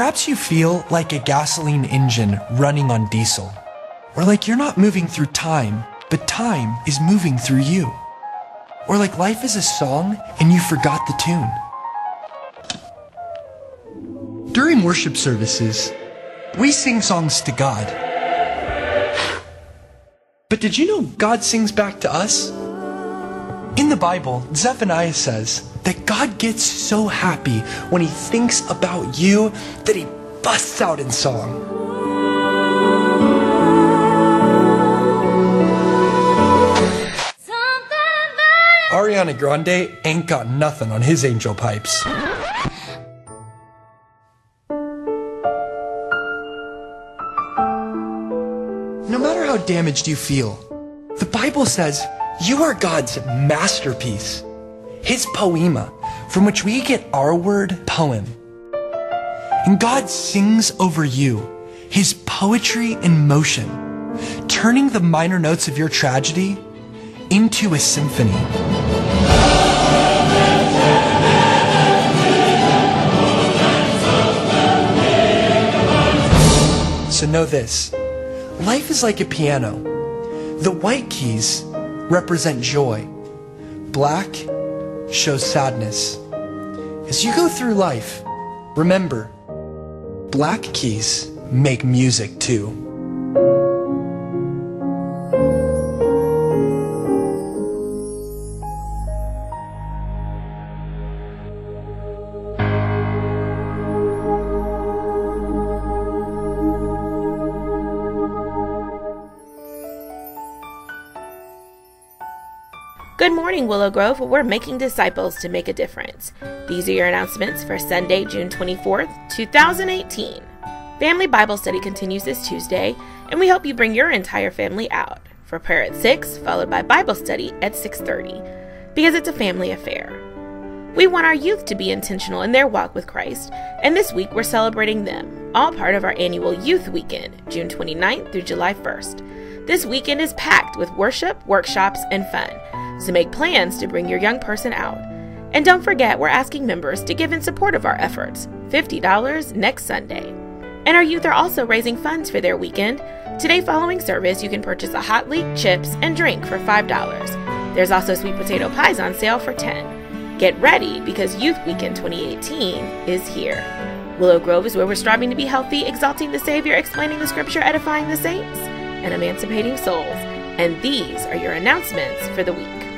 Perhaps you feel like a gasoline engine running on diesel, or like you're not moving through time, but time is moving through you. Or like life is a song and you forgot the tune. During worship services, we sing songs to God. But did you know God sings back to us? In the Bible, Zephaniah says that God gets so happy when he thinks about you that he busts out in song. Ariana Grande ain't got nothing on his angel pipes. No matter how damaged you feel, the Bible says you are God's masterpiece, His poema, from which we get our word poem. And God sings over you His poetry in motion, turning the minor notes of your tragedy into a symphony. So know this life is like a piano. The white keys represent joy, black shows sadness. As you go through life, remember, black keys make music too. Good morning, Willow Grove. We're making disciples to make a difference. These are your announcements for Sunday, June 24th, 2018. Family Bible Study continues this Tuesday, and we hope you bring your entire family out for prayer at 6, followed by Bible study at 6:30, because it's a family affair. We want our youth to be intentional in their walk with Christ, and this week we're celebrating them, all part of our annual Youth Weekend, June 29th through July 1st. This weekend is packed with worship, workshops, and fun so make plans to bring your young person out. And don't forget, we're asking members to give in support of our efforts $50 next Sunday. And our youth are also raising funds for their weekend. Today, following service, you can purchase a hot leek, chips, and drink for $5. There's also sweet potato pies on sale for 10 Get ready because Youth Weekend 2018 is here. Willow Grove is where we're striving to be healthy, exalting the Savior, explaining the Scripture, edifying the saints, and emancipating souls. And these are your announcements for the week.